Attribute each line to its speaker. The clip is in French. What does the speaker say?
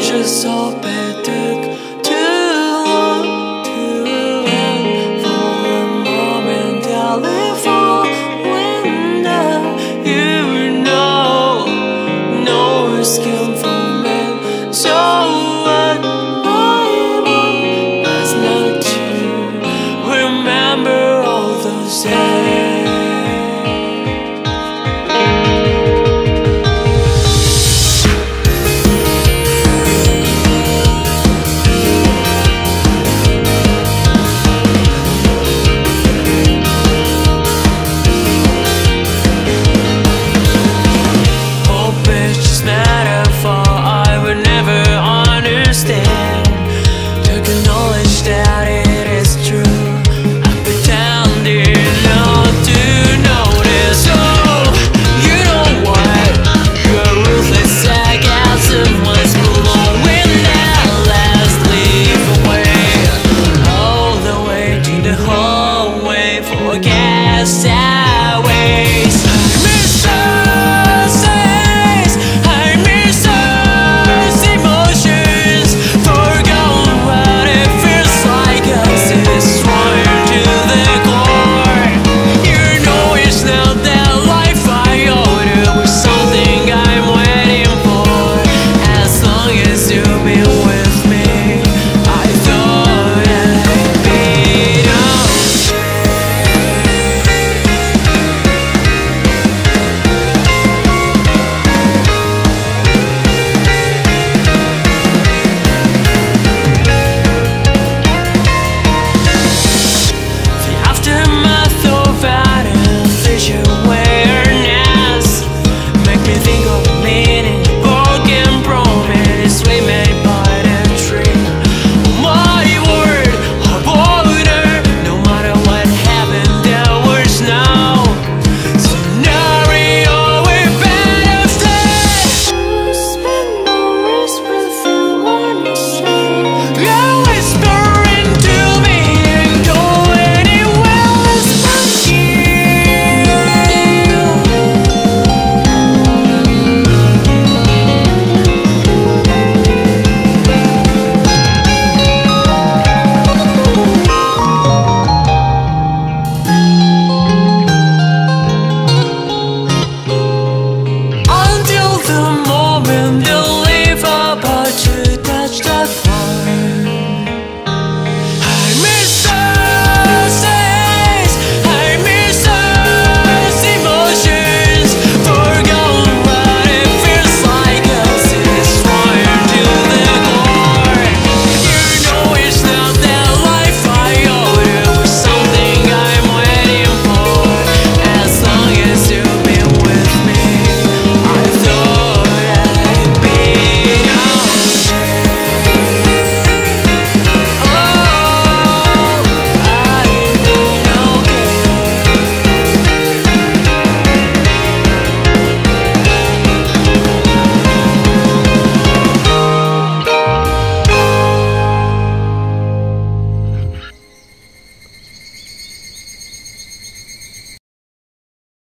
Speaker 1: je sors peut-être.